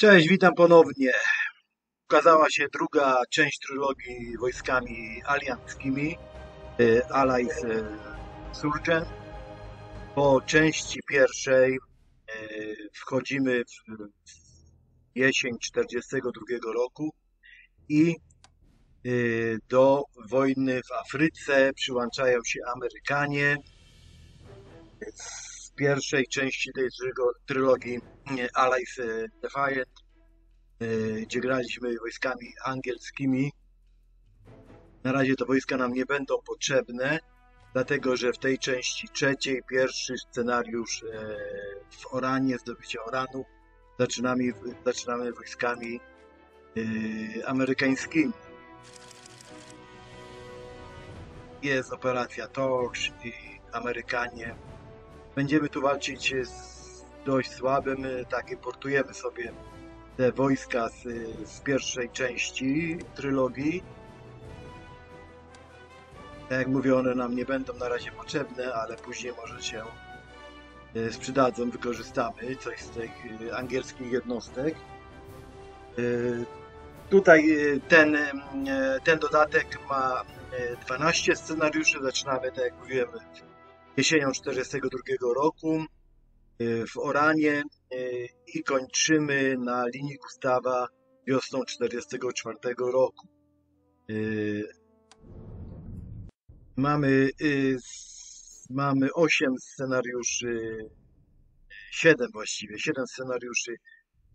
Cześć, witam ponownie. Ukazała się druga część trylogii wojskami alianckimi y, Allies y, Surgeon. Po części pierwszej y, wchodzimy w jesień 1942 roku i do wojny w Afryce przyłączają się Amerykanie. Pierwszej części tej trylogii Allies Defiant, gdzie graliśmy wojskami angielskimi. Na razie to wojska nam nie będą potrzebne, dlatego że w tej części trzeciej, pierwszy scenariusz w Oranie, zdobycie Oranu, zaczynamy, zaczynamy wojskami amerykańskimi. Jest operacja Torch i Amerykanie. Będziemy tu walczyć z dość słabym, tak importujemy sobie te wojska z, z pierwszej części trylogii. Tak jak mówię, one nam nie będą na razie potrzebne, ale później może się sprzedadzą, wykorzystamy coś z tych angielskich jednostek. Tutaj ten, ten dodatek ma 12 scenariuszy, zaczynamy, tak jak mówiłem, jesienią 1942 roku w Oranie i kończymy na linii Gustawa wiosną 1944 roku. Mamy, mamy 8 scenariuszy, 7 właściwie, 7 scenariuszy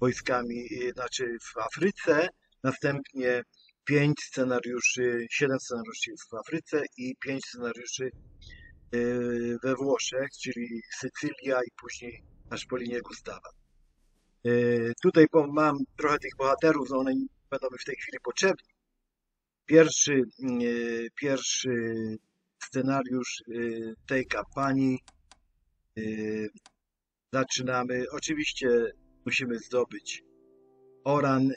wojskami, znaczy w Afryce, następnie 5 scenariuszy, 7 scenariuszy w Afryce i 5 scenariuszy we Włoszech, czyli Sycylia i później aż po linię Gustawa. Tutaj mam trochę tych bohaterów, no one będą mi w tej chwili potrzebni. Pierwszy, pierwszy scenariusz tej kampanii zaczynamy. Oczywiście musimy zdobyć Oran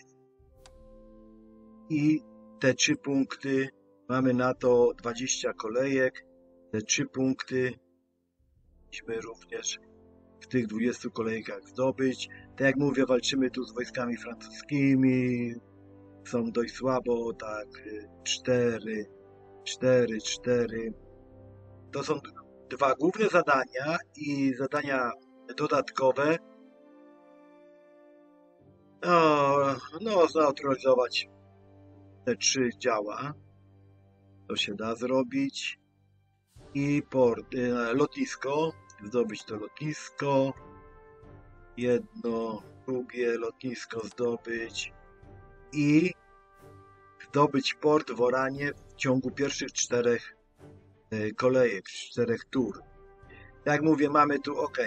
i te trzy punkty. Mamy na to 20 kolejek. Te trzy punkty musimy również w tych 20 kolejkach zdobyć. Tak jak mówię, walczymy tu z wojskami francuskimi. Są dość słabo, tak, 4, 4, 4. To są dwa główne zadania i zadania dodatkowe. No, no zneutralizować te trzy działa. To się da zrobić. I port, lotnisko. Zdobyć to lotnisko. Jedno, drugie lotnisko zdobyć. I zdobyć port w Oranie w ciągu pierwszych czterech kolejek, czterech tur. Jak mówię, mamy tu ok.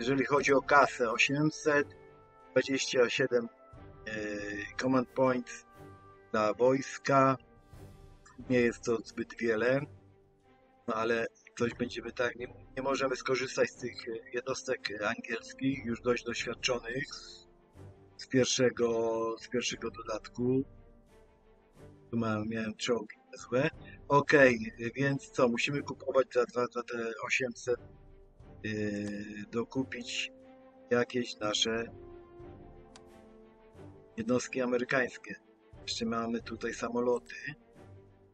Jeżeli chodzi o kasę 827 command points dla wojska. Nie jest to zbyt wiele, no ale coś będziemy tak, nie, nie możemy skorzystać z tych jednostek angielskich, już dość doświadczonych z pierwszego, z pierwszego dodatku. Tu mam, miałem czołgi złe. Ok, więc co, musimy kupować za, za, za te 800 yy, dokupić jakieś nasze jednostki amerykańskie. Jeszcze mamy tutaj samoloty,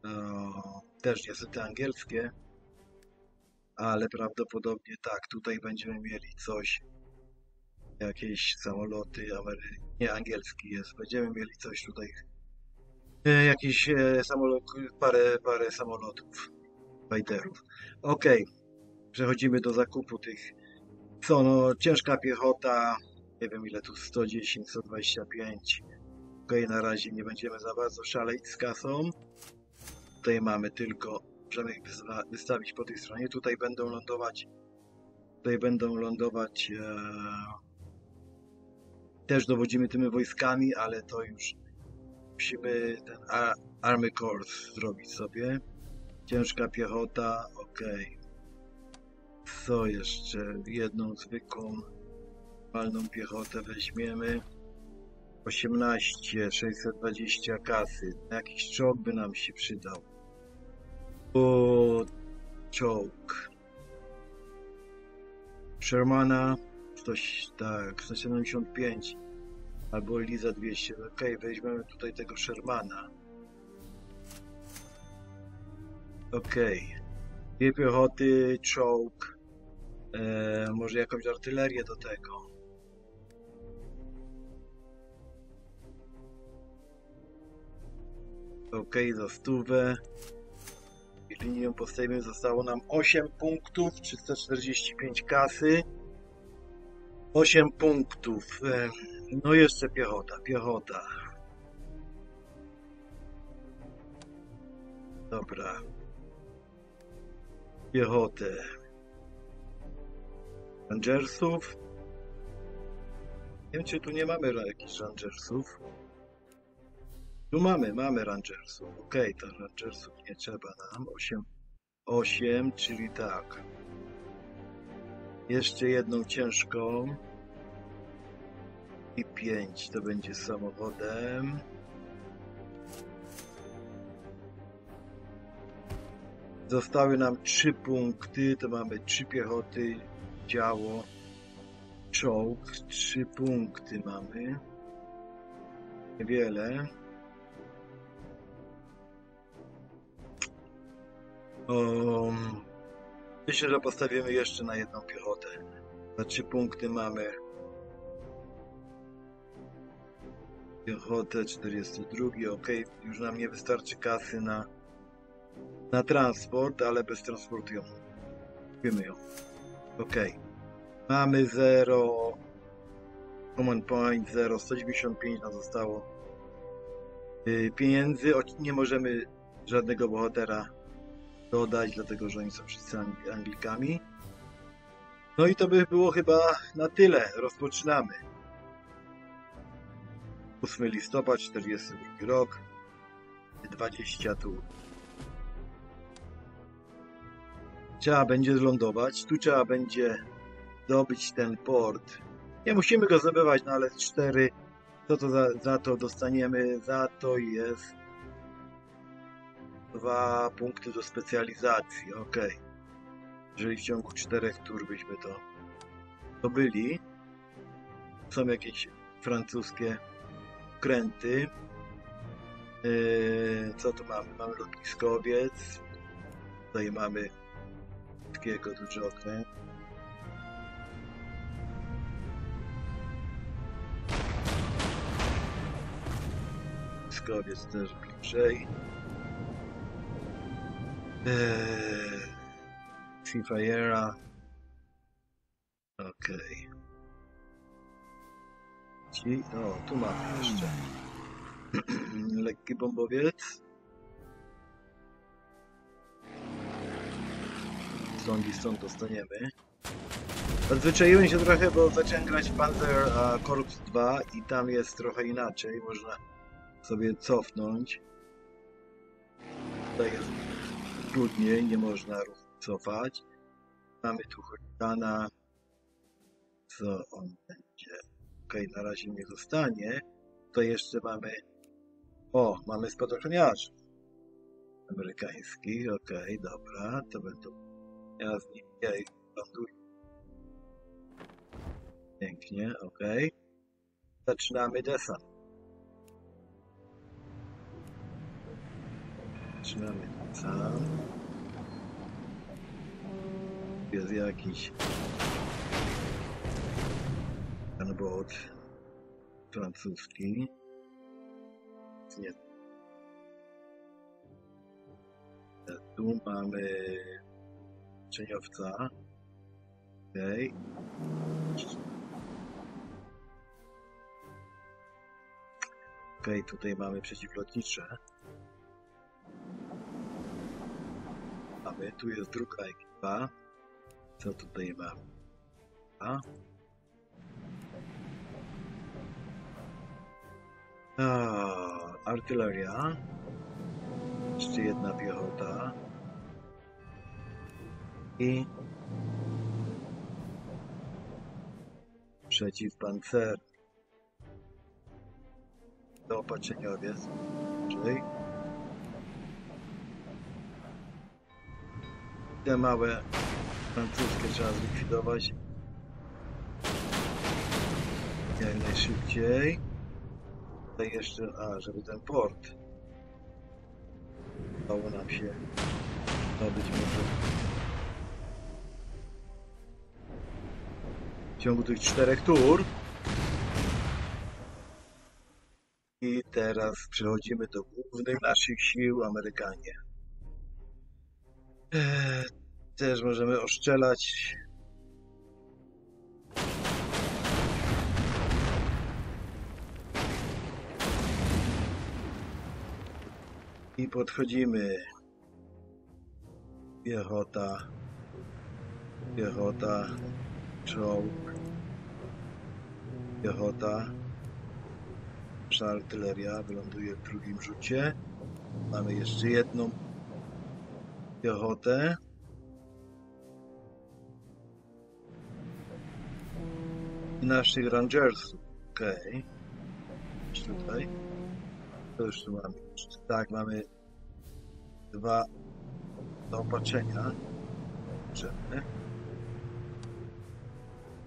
no, też niestety angielskie, ale prawdopodobnie tak, tutaj będziemy mieli coś, jakieś samoloty, Amery... nie angielski jest, będziemy mieli coś tutaj, e, jakiś e, samolot, parę, parę samolotów, fighterów. Ok, przechodzimy do zakupu tych, co no, ciężka piechota, nie wiem ile tu, 110, 125, ok, na razie nie będziemy za bardzo szaleć z kasą, tutaj mamy tylko ich wystawić po tej stronie. Tutaj będą lądować tutaj będą lądować e, też dowodzimy tymi wojskami, ale to już musimy ten Army Corps zrobić sobie. Ciężka piechota, ok. Co jeszcze? Jedną zwykłą normalną piechotę weźmiemy. 18, 620 kasy. Jakiś czołg by nam się przydał. Czołg. Shermana 100, tak, 175 albo Liza 200. Okej, weźmiemy tutaj tego Shermana. Okej. Dwie piechoty, czołg, e, może jakąś artylerię do tego. Okej, za stówę. I linię postawimy zostało nam 8 punktów, 345 kasy. 8 punktów. E, No jeszcze piechota, piechota. Dobra. Piechotę. Rangersów. Nie wiem, czy tu nie mamy jakichś Rangersów. Tu mamy, mamy Rangersów. Okej, to Rangersów nie trzeba nam. 8, 8, czyli tak. Jeszcze jedną ciężką. I 5 to będzie samochodem. Zostały nam 3 punkty, to mamy 3 piechoty, działo, czołg, 3 punkty mamy. Niewiele. Um, myślę, że postawimy jeszcze na jedną piechotę. Za 3 punkty mamy piechotę 42, ok, już nam nie wystarczy kasy na na transport, ale bez transportu ją kupimy ją. Ok. Mamy 0 common point 0 195 nam zostało yy, pieniędzy. Nie możemy żadnego bohatera dodać, dlatego że oni są wszyscy Ang- Anglikami. No i to by było chyba na tyle. Rozpoczynamy. 8 listopad, 42 rok. 20 tu. Trzeba będzie zlądować. Tu trzeba będzie zdobyć ten port. Nie musimy go zdobywać, no ale 4. Co to za, za to dostaniemy? Za to jest dwa punkty do specjalizacji. Ok. Jeżeli w ciągu czterech tur byśmy to zdobyli. Są jakieś francuskie kręty. Yy, co tu mamy? Mamy lotniskowiec. Tutaj mamy takiego dużo okręt. Lotniskowiec też bliżej. Eee, Seafire'a. Okej. Ci, o, tu mamy jeszcze. Lekki bombowiec. Stąd i stąd dostaniemy. Odzwyczaiłem się trochę, bo zacząłem grać Panzer Corps 2 i tam jest trochę inaczej. Można sobie cofnąć. Tutaj jest trudniej, nie można cofać. Mamy tu Horitana. Co on będzie? Okej, na razie nie zostanie. To jeszcze mamy... O, mamy spadochroniarzy amerykańskich. Okej, dobra, to będą... Ja z nim ja ląduję. Pięknie, okej. Zaczynamy desant. Zaczynamy desant. Jest jakiś gunboat francuski. Nie. Tu mamy cieniowca. Okej. Okej, tutaj mamy przeciwlotnicze. Mamy, tu jest druga ekipa. Co tutaj mamy? A? A, artyleria. Jeszcze jedna piechota. I przeciwpancer. Zaopatrzeniowiec. Czyli te małe francuskie trzeba zlikwidować. Jak najszybciej. Tutaj jeszcze, a, żeby ten port. Udało nam się zdobyć może w ciągu tych czterech tur. I teraz przechodzimy do głównych naszych sił, Amerykanie. Eee, też możemy oszczelać. I podchodzimy. Piechota. Piechota. Czołg. Piechota. Nasza artyleria wyląduje w drugim rzucie. Mamy jeszcze jedną piechotę. I naszych rangersów. Okej. Okay. Tutaj. Już tu mamy. Tak, mamy dwa zaopatrzenia. Potrzebne.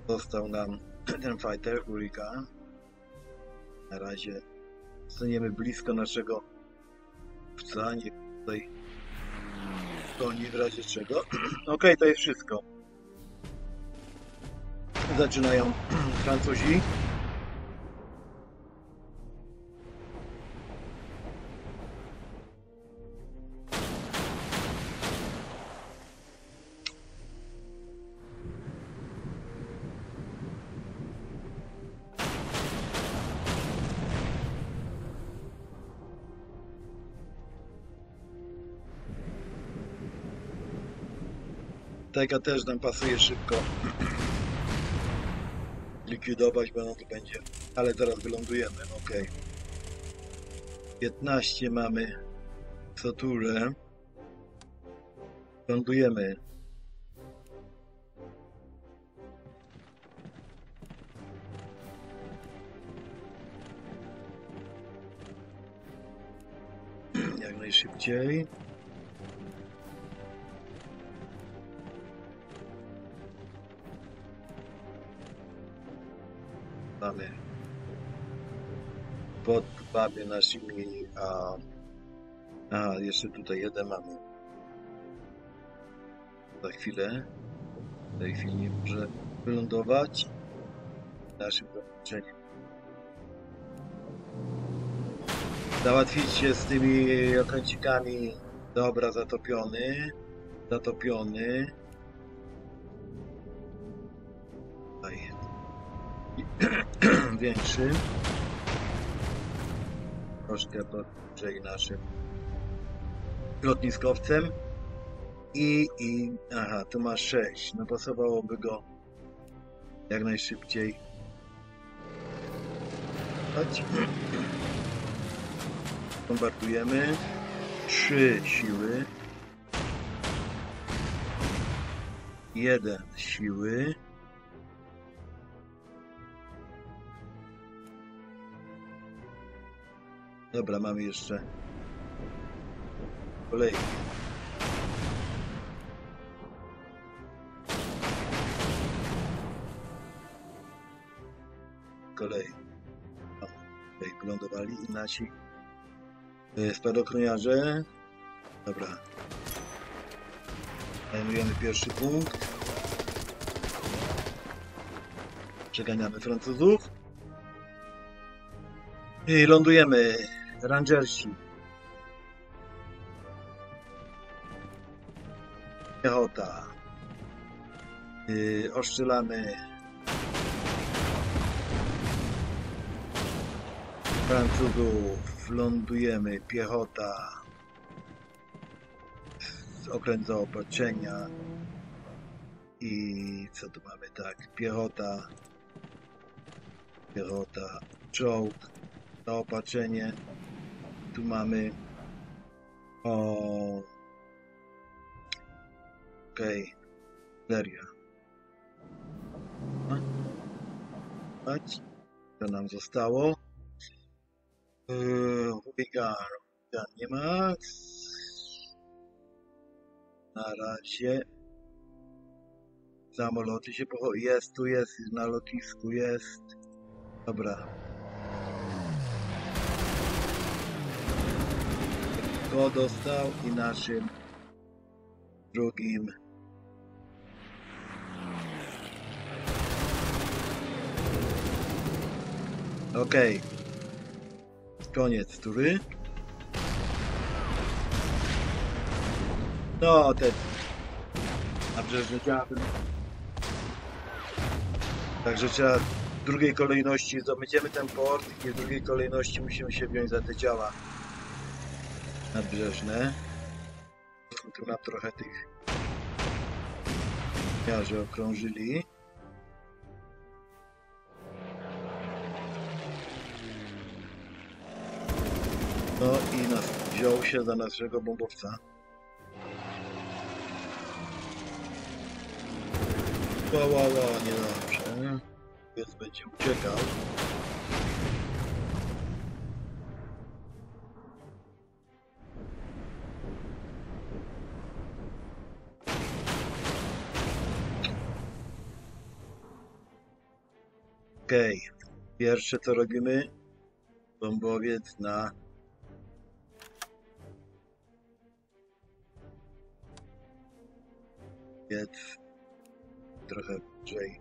Został nam ten fighter, Hurricane. Na razie staniemy blisko naszego psa, nie tutaj goni w razie czego. Ok, to jest wszystko. Zaczynają Francuzi. Tego też nam pasuje szybko likwidować, bo no to będzie. Ale teraz wylądujemy, ok. 15 mamy co turę. Lądujemy. Jak najszybciej. Mamy pod babie naszymi a, a jeszcze tutaj jeden mamy. Za chwilę. W tej chwili może wylądować. Naszym dołączeniem załatwić się z tymi okręcikami. Dobra zatopiony. Zatopiony większy. Troszkę bliżej naszym lotniskowcem. I, i, aha, tu ma 6. No pasowałoby go jak najszybciej. Chodź. Bombardujemy. Trzy siły. Jeden siły. Dobra, mamy jeszcze kolejny. Kolej. Tutaj wylądowali nasi e, spadochroniarze. Dobra. Zajmujemy pierwszy punkt. Przeganiamy Francuzów. I lądujemy Rangersi. Piechota. Yy, oszczelamy Francuzów. Lądujemy. Piechota. Z okręt zaopatrzenia. I co tu mamy? Tak, piechota. Piechota. Czołg. Zaopatrzenie. Tu mamy o okej okay. Chodź. To nam zostało. Hubigar. Yy, nie ma. Na razie. Samoloty się pochodzą. Jest, tu jest, na lotnisku jest. Dobra. Go dostał i naszym drugim Okej. Koniec tury. No, ten. Nabrzeżny dziabry. Także trzeba w drugiej kolejności zdobędziemy ten port i w drugiej kolejności musimy się wziąć za te działa nadbrzeżne. Tu nam trochę tych miarzy okrążyli. No i nas wziął się za naszego bombowca. Ła, ła, ła, niedobrze. Więc będzie uciekał. Pierwsze co robimy, bombowiec na biec trochę bliżej.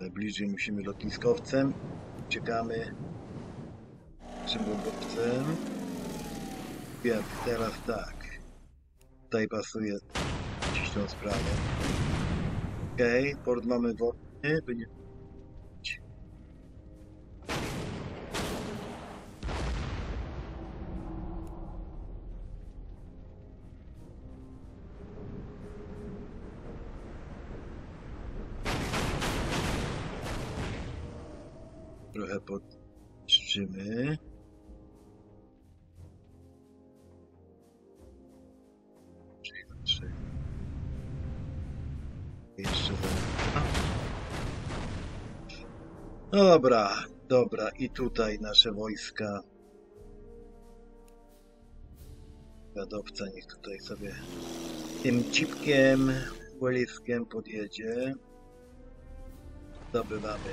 Bliżej musimy lotniskowcem. Uciekamy czym bombowcem. Wiem, teraz tak. Tutaj pasuje dziś tą sprawę. Okej, port mamy wodny, by nie dobra, dobra. I tutaj nasze wojska. Wiadowca niech tutaj sobie tym cipkiem, łeliskiem podjedzie. Zdobywamy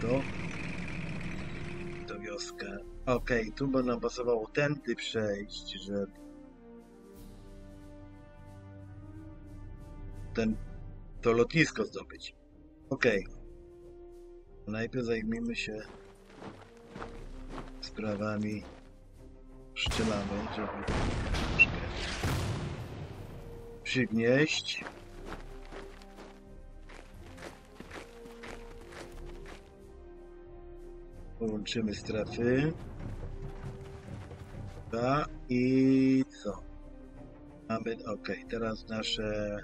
to to wioskę. Okej, tu by nam pasowało tędy przejść, żeby ten to lotnisko zdobyć. Okej. Najpierw zajmijmy się sprawami szczelamy, żeby troszkę przygnieść. Połączymy strefy. I co? Mamy, ok, teraz nasze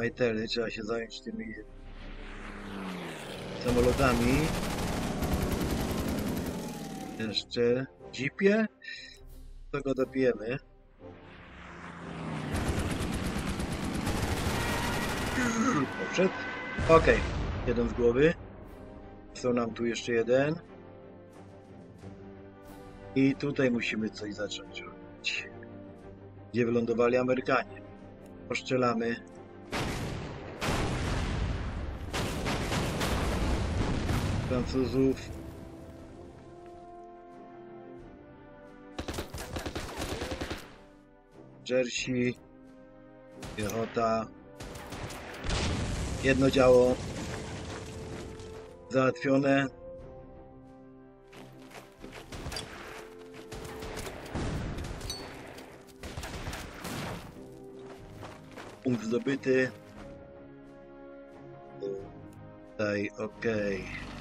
fightery, trzeba się zająć tymi samolotami. Jeszcze jeepie. To go dobijemy. Poszedł. Ok, jeden z głowy. Są nam tu jeszcze jeden. I tutaj musimy coś zacząć robić. Gdzie wylądowali Amerykanie? Poszczelamy. Francuzów. Jersey. Piechota. Jedno działo załatwione. Punkt zdobyty. Tutaj, ok. Jakiś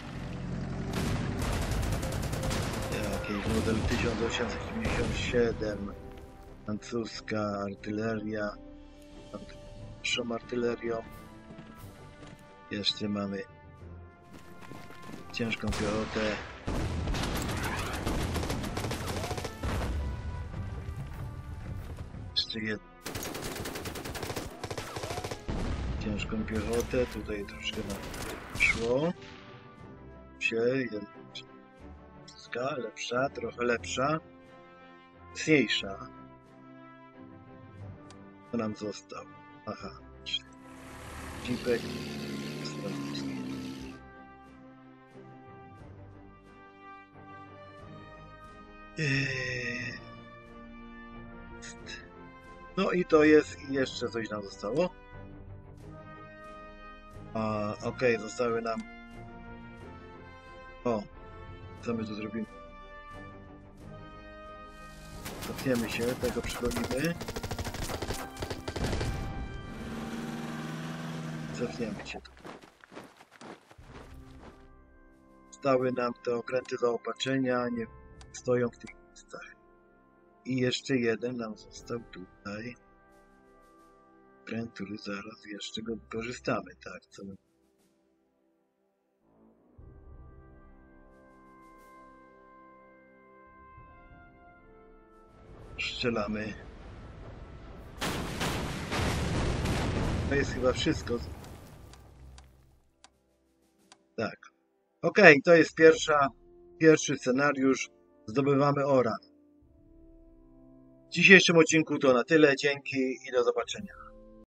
model 1897. Francuska artyleria. Naszą artylerią. Jeszcze mamy ciężką piechotę. Jeszcze jedno. Ciężką piechotę, tutaj troszkę nam szło. Się, jednostka lepsza, trochę lepsza. mocniejsza. Co nam został? Aha. Jeepek. Eee. No i to jest i jeszcze coś nam zostało. A, okej, zostały nam. O, co my tu zrobimy? Cofniemy się, tego przygonimy. Cofniemy się. Stały nam te okręty zaopatrzenia, nie stoją w tych miejscach. I jeszcze jeden nam został tutaj. Okręt, który zaraz jeszcze go wykorzystamy, tak? Co my... Strzelamy. To jest chyba wszystko. Tak. Okej, to jest pierwsza, pierwszy scenariusz. Zdobywamy Oran. W dzisiejszym odcinku to na tyle. Dzięki i do zobaczenia.